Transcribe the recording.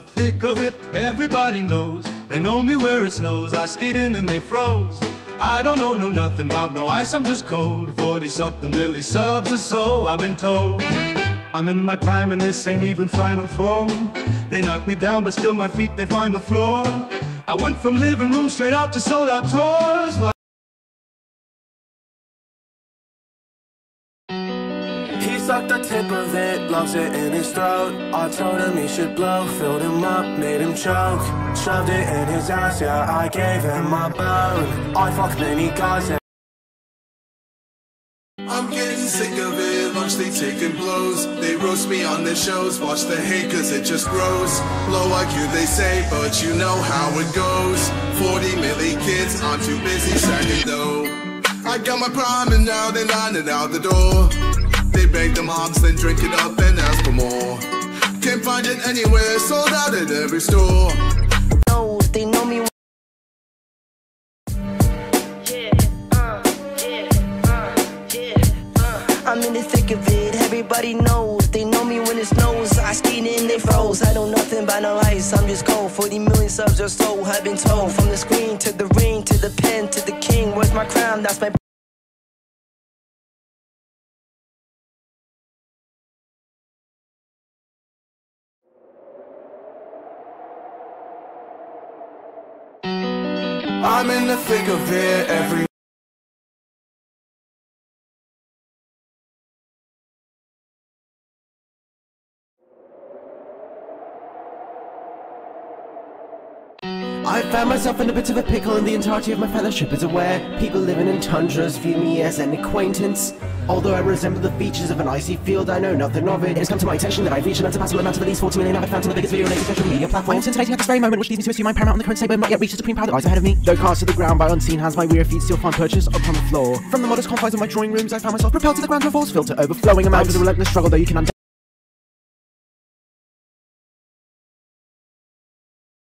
thick of it, everybody knows. They know me where it snows, I skate in and they froze. I don't know, no nothing about no ice, I'm just cold. Forty something Billy subs or so, I've been told. I'm in my prime and this ain't even final form. They knock me down, but still my feet they find the floor. I went from living room straight out to sold out tours. Sucked the tip of it, loves it in his throat. I told him he should blow, filled him up, made him choke. Shoved it in his ass, yeah, I gave him my bone. I fucked many guys. I'm getting sick of it, lunch they taking blows They roast me on their shows, watch the hate cause it just grows Low IQ they say, but you know how it goes 40 milli kids, I'm too busy sacking though I got my prime and now they line it out the door They beg them hogs, then drink it up and ask for more Can't find it anywhere, sold out at every store knows, they know me. I'm in the thick of it, everybody knows. They know me when it snows. I skate in, they froze. I know nothing about no ice, I'm just cold. 40 million subs or so, I've been told. From the screen to the ring to the pen to the king. Where's my crown? That's my. I'm in the thick of it every I found myself in a bit of a pickle and the entirety of my fellowship is aware. People living in tundras view me as an acquaintance. Although I resemble the features of an icy field, I know nothing of it. It's come to my attention that I've reached an unsurpassable amount of at least 40 million avid fans on the biggest video related social media platform. I'm scintillating at this very moment, which leads me to assume I'm paramount on the current state, but I not yet reached the supreme power that lies ahead of me. Though cast to the ground by unseen hands, my weary feet still find purchase upon the floor. From the modest confines of my drawing rooms, I found myself propelled to the ground to a force filter overflowing amount of relentless struggle, though you can